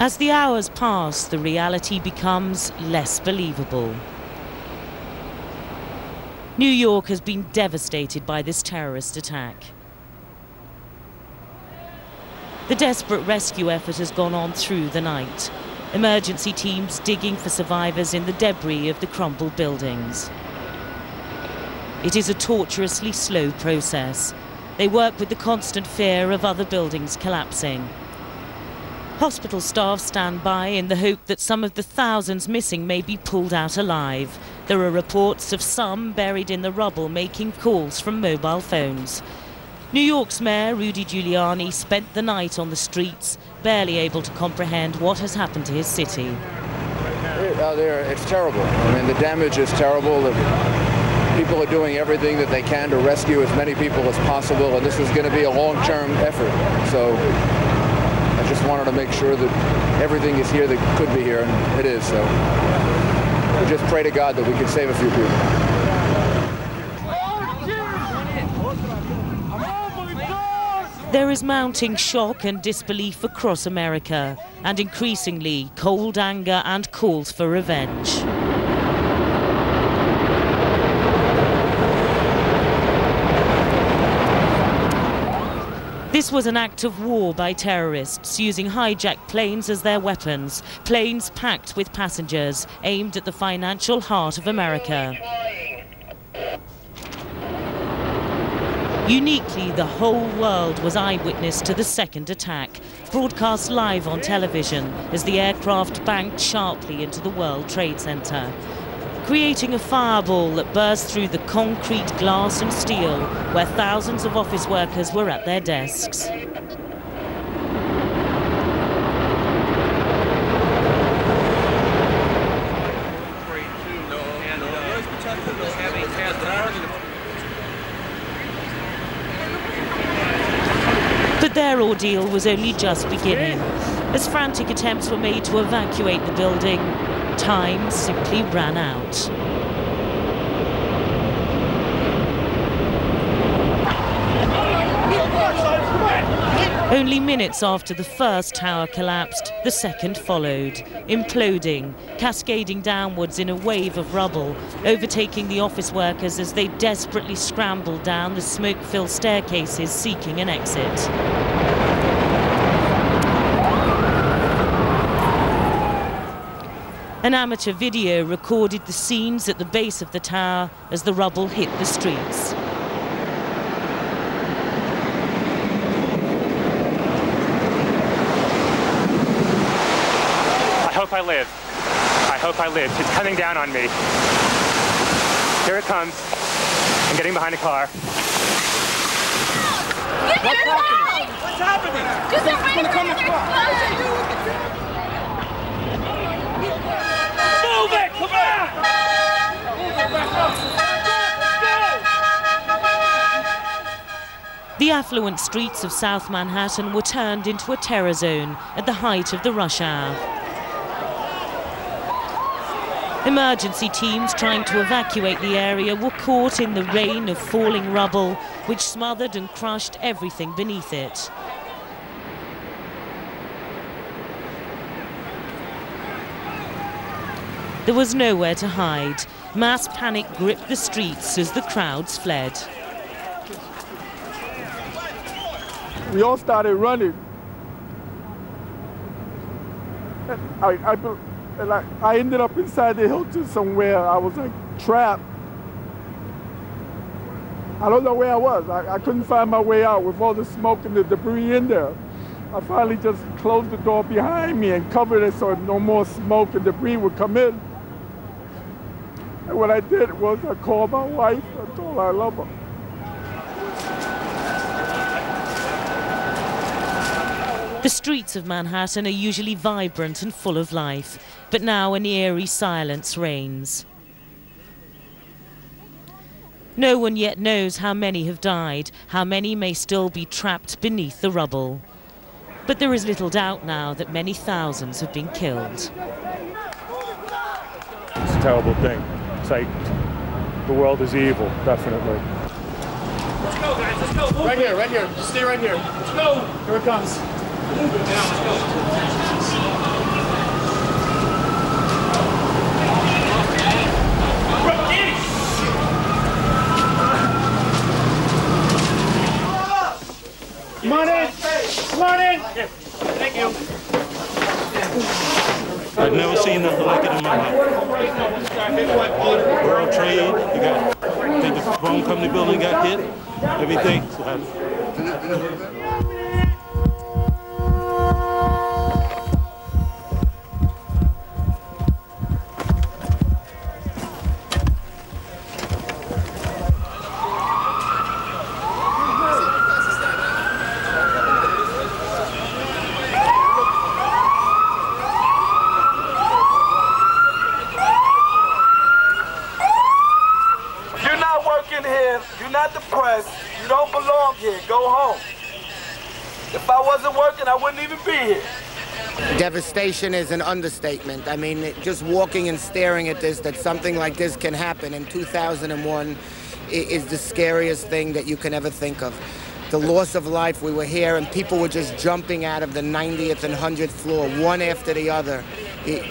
As the hours pass, the reality becomes less believable. New York has been devastated by this terrorist attack. The desperate rescue effort has gone on through the night. Emergency teams digging for survivors in the debris of the crumbled buildings. It is a tortuously slow process. They work with the constant fear of other buildings collapsing. Hospital staff stand by in the hope that some of the thousands missing may be pulled out alive. There are reports of some buried in the rubble making calls from mobile phones. New York's Mayor Rudy Giuliani spent the night on the streets, barely able to comprehend what has happened to his city. Uh, it's terrible. I mean, the damage is terrible. People are doing everything that they can to rescue as many people as possible, and this is going to be a long-term effort. So just wanted to make sure that everything is here that could be here, and it is. So we just pray to God that we can save a few people. There is mounting shock and disbelief across America, and increasingly cold anger and calls for revenge. This was an act of war by terrorists using hijacked planes as their weapons, planes packed with passengers aimed at the financial heart of America. Uniquely, the whole world was eyewitness to the second attack, broadcast live on television as the aircraft banked sharply into the World Trade Center creating a fireball that burst through the concrete, glass and steel where thousands of office workers were at their desks. But their ordeal was only just beginning. As frantic attempts were made to evacuate the building, time simply ran out. Only minutes after the first tower collapsed, the second followed, imploding, cascading downwards in a wave of rubble, overtaking the office workers as they desperately scrambled down the smoke-filled staircases seeking an exit. An amateur video recorded the scenes at the base of the tower as the rubble hit the streets. I hope I live. I hope I live. It's coming down on me. Here it comes. I'm getting behind a car. Get What's happening? What's happening? Just it's gonna come across. The affluent streets of South Manhattan were turned into a terror zone at the height of the rush hour. Emergency teams trying to evacuate the area were caught in the rain of falling rubble, which smothered and crushed everything beneath it. There was nowhere to hide. Mass panic gripped the streets as the crowds fled. We all started running. I, I, I ended up inside the Hilton somewhere. I was like trapped. I don't know where I was. I, I couldn't find my way out with all the smoke and the debris in there. I finally just closed the door behind me and covered it so no more smoke and debris would come in. And what I did was I called my wife and told her I love her. The streets of Manhattan are usually vibrant and full of life, but now an eerie silence reigns. No one yet knows how many have died, how many may still be trapped beneath the rubble. But there is little doubt now that many thousands have been killed. It's a terrible thing. It's like the world is evil, definitely. Let's go, guys. Let's go. Move right it. here, right here. Stay right here. Let's go. Here it comes. Move it now. Let's go. Money! Come on in. Thank you. I've never seen nothing like it in my life. World Trade, you got, think the phone company building got hit, everything. So working here. You're not the press. You don't belong here. Go home. If I wasn't working, I wouldn't even be here. Devastation is an understatement. I mean, just walking and staring at this, that something like this can happen in 2001 is the scariest thing that you can ever think of. The loss of life, we were here and people were just jumping out of the 90th and 100th floor, one after the other. It-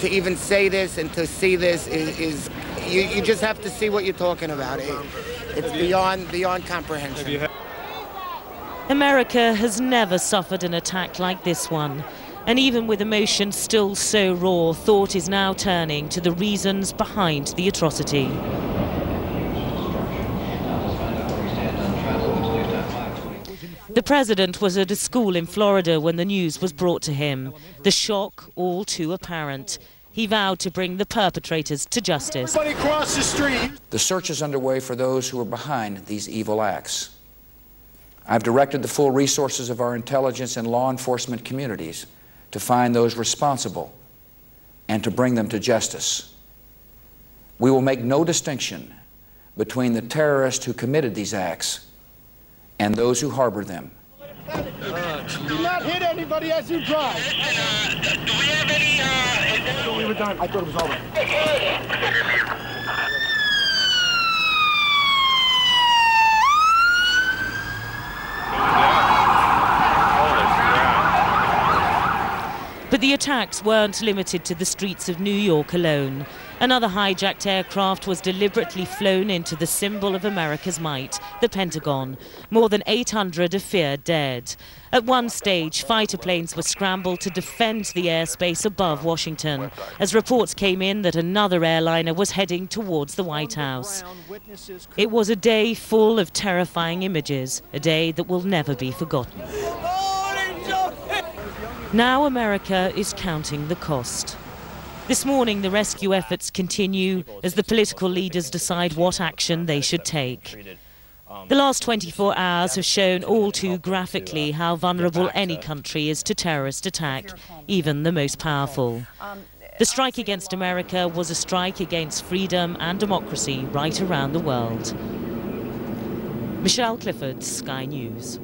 to even say this and to see this is, is you, you just have to see what you're talking about. It, it's beyond, beyond comprehension. America has never suffered an attack like this one. And even with emotion still so raw, thought is now turning to the reasons behind the atrocity. The president was at a school in Florida when the news was brought to him. The shock all too apparent. He vowed to bring the perpetrators to justice. Everybody cross the street. The search is underway for those who are behind these evil acts. I've directed the full resources of our intelligence and law enforcement communities to find those responsible and to bring them to justice. We will make no distinction between the terrorists who committed these acts and those who harbor them. Do not hit anybody as you drive. Do we were done. I thought it was over. But the attacks weren't limited to the streets of New York alone. Another hijacked aircraft was deliberately flown into the symbol of America's might, the Pentagon. More than 800 are feared dead. At one stage, fighter planes were scrambled to defend the airspace above Washington, as reports came in that another airliner was heading towards the White House. It was a day full of terrifying images, a day that will never be forgotten. Now America is counting the cost. This morning, the rescue efforts continue as the political leaders decide what action they should take. The last 24 hours have shown all too graphically how vulnerable any country is to terrorist attack, even the most powerful. The strike against America was a strike against freedom and democracy right around the world. Michelle Clifford, Sky News.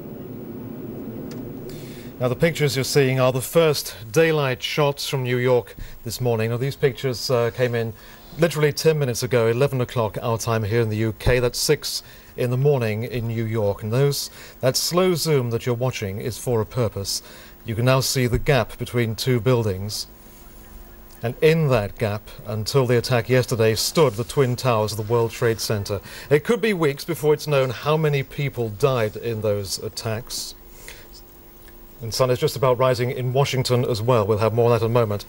Now, the pictures you're seeing are the first daylight shots from New York this morning. Now, these pictures uh, came in literally 10 minutes ago, 11 o'clock our time here in the UK. That's 6 in the morning in New York. And those, that slow zoom that you're watching is for a purpose. You can now see the gap between two buildings. And in that gap, until the attack yesterday, stood the Twin Towers of the World Trade Center. It could be weeks before it's known how many people died in those attacks. And sun is just about rising in Washington as well. We'll have more on that in a moment.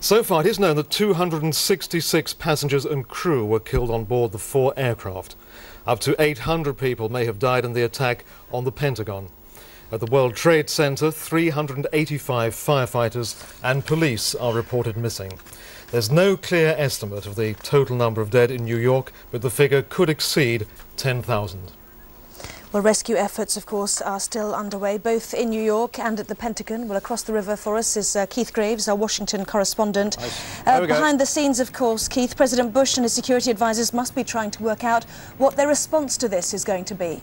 So far, it is known that 266 passengers and crew were killed on board the four aircraft. Up to 800 people may have died in the attack on the Pentagon. At the World Trade Center, 385 firefighters and police are reported missing. There's no clear estimate of the total number of dead in New York, but the figure could exceed 10,000. Well, rescue efforts, of course, are still underway, both in New York and at the Pentagon. Well, across the river for us is uh, Keith Graves, our Washington correspondent. Uh, behind the scenes, of course, Keith, President Bush and his security advisors must be trying to work out what their response to this is going to be.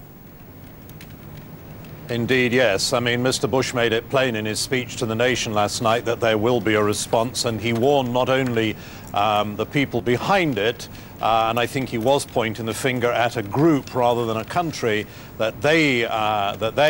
Indeed, yes. I mean, Mr. Bush made it plain in his speech to the nation last night that there will be a response, and he warned not only um, the people behind it, uh, and I think he was pointing the finger at a group rather than a country, that they, uh, that they